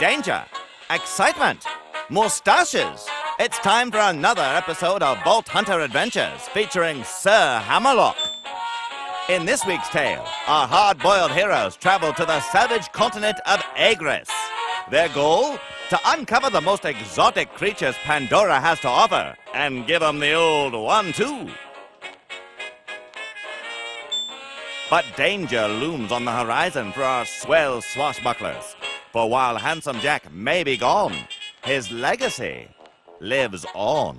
danger, excitement, moustaches. It's time for another episode of Vault Hunter Adventures featuring Sir Hammerlock. In this week's tale, our hard boiled heroes travel to the savage continent of Aegrus. Their goal? To uncover the most exotic creatures Pandora has to offer and give them the old one, two. But danger looms on the horizon for our swell swashbucklers. For while Handsome Jack may be gone, his legacy lives on.